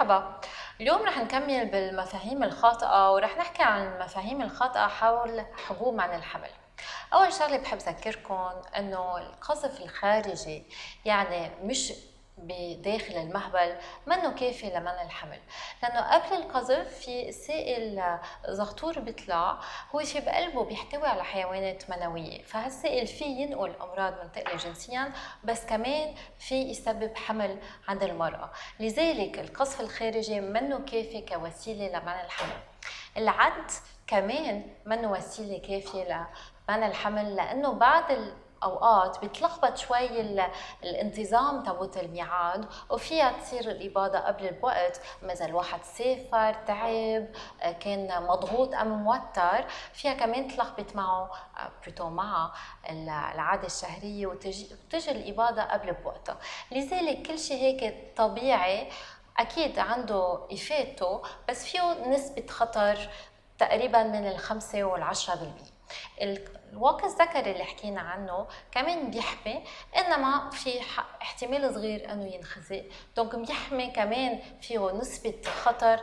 مرحبا. اليوم رح نكمل بالمفاهيم الخاطئة ورح نحكي عن المفاهيم الخاطئة حول حبوب عن الحمل. أول شغلة بحب أذكركم أنه القذف الخارجي يعني مش بداخل المهبل منه كافي لمنع الحمل. لأنه قبل القذف في سائل زغطور بيطلع هو في بقلبه بيحتوي على حيوانات منوية. فهالسائل في ينقل أمراض منتقله جنسيا بس كمان في يسبب حمل عند المرأة. لذلك القذف الخارجي منه كافي كوسيلة لمنع الحمل. العد كمان منه وسيلة كافية لمنع الحمل لأنه بعد أوقات بتلخبط شوي الانتظام تبوت الميعاد وفيها تصير الاباضه قبل الوقت اذا الواحد سافر تعب كان مضغوط أم موتر فيها كمان تلخبط معه بلوتو مع العادة الشهرية وتجي وتجي الاباضه قبل بوقتها لذلك كل شيء هيك طبيعي أكيد عنده إفادته بس فيه نسبة خطر تقريبا من الخمسة والعشرة بالمية. الواقي الذكري اللي حكينا عنه كمان بيحمي إنما في احتمال صغير إنه ينخزق. donc بيحمي كمان فيه نسبة خطر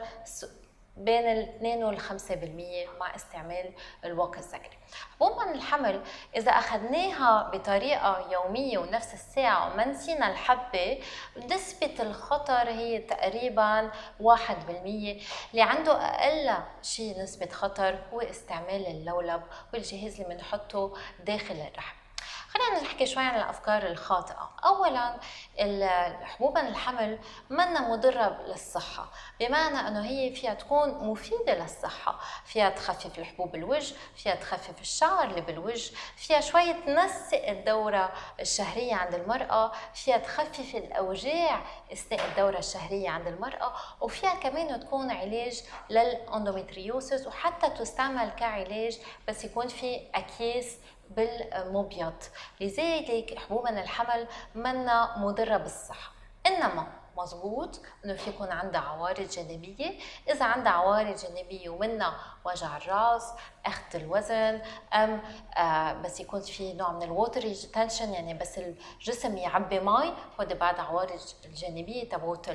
بين ال 2 وال 5% مع استعمال الواقي الذكري. حبوب الحمل إذا أخذناها بطريقة يومية ونفس الساعة وما نسينا الحبة نسبة الخطر هي تقريبا 1% اللي عنده أقل شيء نسبة خطر هو استعمال اللولب والجهاز اللي بنحطه داخل الرحم. خلينا نحكي شوي عن الأفكار الخاطئة. اولا الحبوب الحمل منا مضرة للصحة بمعنى إنه هي فيها تكون مفيدة للصحة. فيها تخفف الحبوب الوجه فيها تخفف الشعر اللي بالوجه فيها شوية تنسق الدورة الشهرية عند المرأة فيها تخفف الأوجاع أثناء الدورة الشهرية عند المرأة وفيها كمان تكون علاج للاندوميتريوسس وحتى تستعمل كعلاج بس يكون في أكياس بالمبيض لذلك حبوب الحمل منا مضرة بالصحة. إنما مزبوط إنه في يكون عندها عوارض جانبية. إذا عندها عوارض جانبية ومنها وجع الرأس أخذ الوزن أم آه بس يكون في نوع من ال water retention يعني بس الجسم يعبي مي هودي بعد عوارض الجانبية تبعت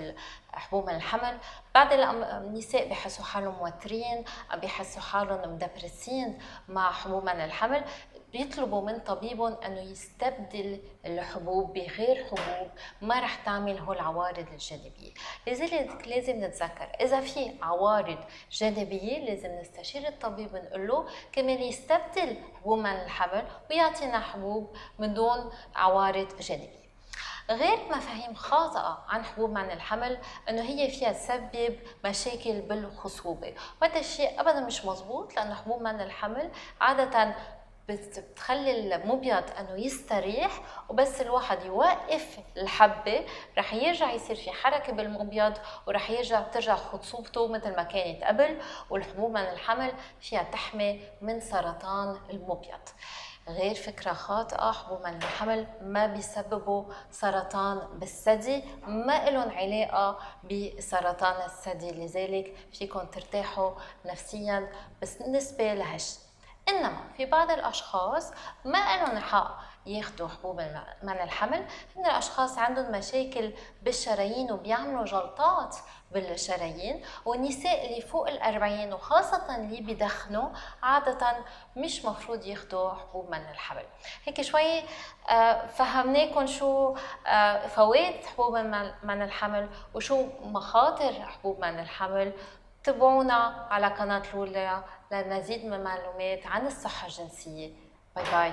حبوب الحمل. بعد النساء بحسوا حالهم موترين بحسوا حالهم مدبرسين مع حبوب الحمل. بيطلبوا من طبيبهم أنه يستبدل الحبوب بغير حبوب ما رح تعمل هول العوارض الجانبيه، لذلك لازم نتذكر إذا في عوارض جانبيه لازم نستشير الطبيب ونقول له كمان يستبدل حبوب من الحمل ويعطينا حبوب من دون عوارض جانبيه. غير مفاهيم خاطئة عن حبوب منع الحمل إنه هي فيها تسبب مشاكل بالخصوبة وهذا الشيء ابدا مش مزبوط لأنه حبوب منع الحمل عادة بتخلي المبيض انه يستريح وبس الواحد يوقف الحبة. رح يرجع يصير في حركة بالمبيض ورح يرجع بترجع خصوبته مثل ما كانت قبل. والحبوب من الحمل فيها تحمي من سرطان المبيض. غير فكرة خاطئة حبوب من الحمل ما بيسببوا سرطان بالثدي ما لهم علاقة بسرطان الثدي. لذلك فيكم ترتاحوا نفسيا بالنسبة لهالشيء إنما في بعض الأشخاص ما لهم حق ياخذوا حبوب منع الحمل. هن الأشخاص عندهم مشاكل بالشرايين وبيعملوا جلطات بالشرايين والنساء اللي فوق الأربعين وخاصة اللي بدخنوا عادة مش مفروض ياخذوا حبوب منع الحمل هيك شوي آه، فهمناكم شو آه، فوائد حبوب منع الحمل وشو مخاطر حبوب منع الحمل تابعونا على قناة لولا لمزيد من المعلومات عن الصحة الجنسية. باي باي